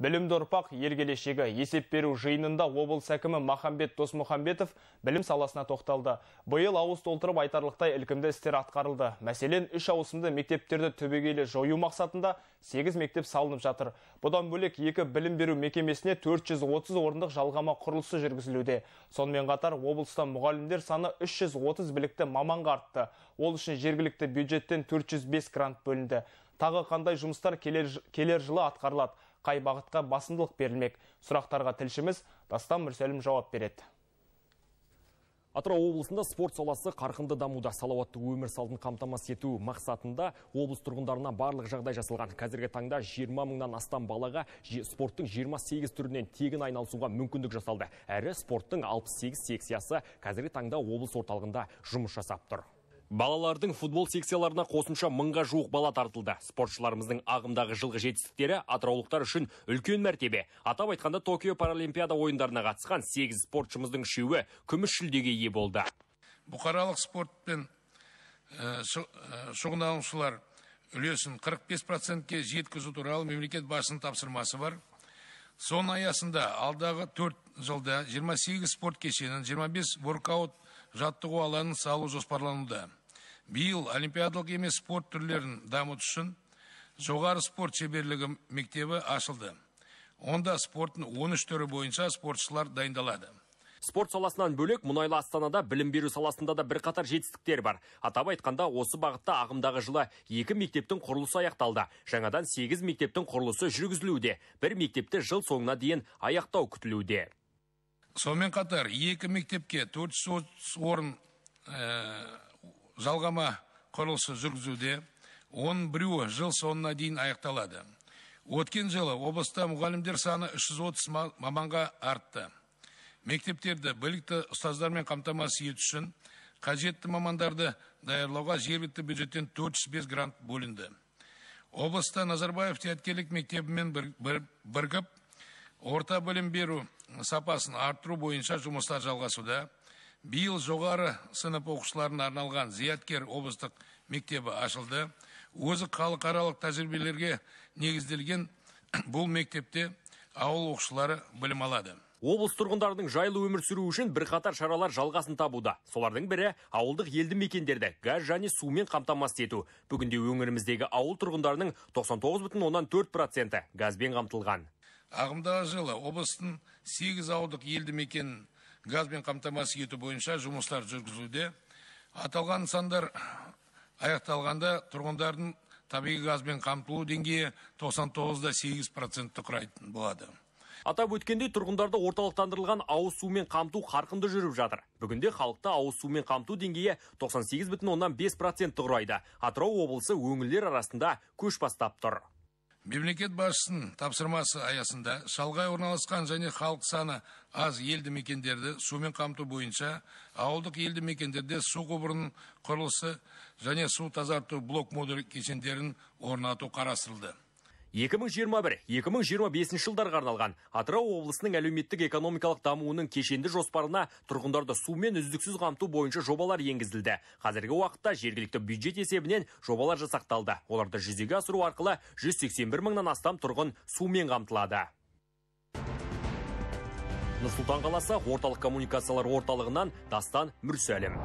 Білімді ұрпақ ел келешегі есеп беру жиынында облыс әкімі Махамбет Досмұхамбетов білім саласына тоқталды. Биыл ауыз толтырып айтарлықтай ілкімді істер атқарылды. Мәселен, үш ауысымды мектептерді түбегейлі жою мақсатында 8 мектеп салынып жатыр. Бұдан бөлек екі білім беру мекемесіне 430 орындық жалғама құрылысы жүргізілуде. Сонымен қатар облыста мұғалімдер саны 330 білікті маманға артты. Ол үшін жергілікті бюджеттен 405 грант бөлінді. Тағы қандай жұмыстар келер, келер жылы атқарылады? Қай бағытқа басымдылық берілмек? Сұрақтарға тілшіміз Дастан Мүрсәлім жауап береді. Атырау облысында спорт саласы қарқынды дамуда салауатты өмір салтын қамтамасыз ету мақсатында облыс тұрғындарына барлық жағдай жасалған. Қазіргі таңда 20 мыңнан астам балаға спорттың 28 түрінен тегін айналысуға мүмкіндік жасалды. Әрі спорттың 68 секциясы қазіргі таңда облыс орталығында жұмыс жасап тұр. Балалардың футбол секцияларына қосымша мыңға жуық бала тартылды. Спортшыларымыздың ағымдағы жылғы жетістіктері атыраулықтар үшін үлкен мәртебе. Атап айтқанда Токио Паралимпиада ойындарына қатысқан 8 спортшымыздың үшеуі күміс жүлдеге ие болды. Бұқаралық спортпен шұғылданушылар үлесін 45%-ке жеткізу туралы мемлекет басшысының тапсырмасы бар. Соның аясында алдағы 4 жылда 28 спорт кешенін, 25 воркаут жаттығу алаңын салу жоспарлануда биыл олимпиадалық емес спорт түрлерін дамыту үшін жоғары спорт шеберлігі мектебі ашылды онда спорттың 13 түрі бойынша спортшылар дайындалады Спорт саласынан бөлек мұнайлы Астанада білім беру саласында да бірқатар жетістіктер бар. Атап айтқанда осы бағытта ағымдағы жылы екі мектептің құрылысы аяқталды. Жаңадан 8 мектептің құрылысы жүргізілуде. Бір мектепті жыл соңына дейін аяқтау күтілуде. Сонымен қатар екі мектепке 430 орын жалғама құрылысы жүргізуде оның біреуі жыл соңына дейін аяқталады. Өткен жылы облыста мұғалімдер саны 330 маманға артты. Мектептерді білікті ұстаздармен қамтамасыз ету үшін қажетті мамандарды даярлауға жергілікті бюджеттен 405 грант бөлінді. Облыста назарбаев зияткерлік мектебімен біргіп орта білім беру сапасын арттыру бойынша жұмыстар жалғасуда. Биыл жоғары сынып оқушыларына арналған зияткер облыстық мектебі ашылды. Өзі халықаралық тәжірибелерге негізделген бұл мектепте ауыл оқушылары білім алады. Облыс тұрғындарының жайлы өмір сүруі үшін бірқатар шаралар жалғасын табуда. Солардың бірі ауылдық елді мекендерді газ және сумен қамтамасыз ету. Бүгінде өңіріміздегі ауыл тұрғындарының 99,4 проценті газбен қамтылған. Ағымдағы жылы облыстың сегіз ауылдық елді мекенін газбен қамтамасыз ету бойынша жұмыстар жүргізілуде аталған нысандар аяқталғанда тұрғындардың табиғи газбен қамтылу деңгейі 99 сегіз процентті құрайтын болады Атап өткендей тұрғындарды орталықтандырылған ауыз сумен қамту қарқынды жүріп жатыр. Бүгінде халықта ауыз сумен қамту деңгейі 98,5 процентті құрайды. Атырау облысы өңірлер арасында көш бастап тұр мемлекет басшысының тапсырмасы аясында шалғай орналасқан және халық саны аз елді мекендерді сумен қамту бойынша ауылдық елді мекендерде су құбырының құрылысы және су тазарту блок модуль кешендерін орнату қарастырылды. 2021-2025 жылдарға арналған Атырау облысының әлеуметтік экономикалық дамуының кешенді жоспарына тұрғындарды сумен үздіксіз қамту бойынша жобалар енгізілді. Қазіргі уақытта жергілікті бюджет есебінен жобалар жасақталды. Оларды жүзеге асыру арқылы 181 мыңнан астам тұрғын сумен қамтылады. Нұрсұлтан қаласы орталық коммуникациялар орталығынан Дастан Мүрсәлім.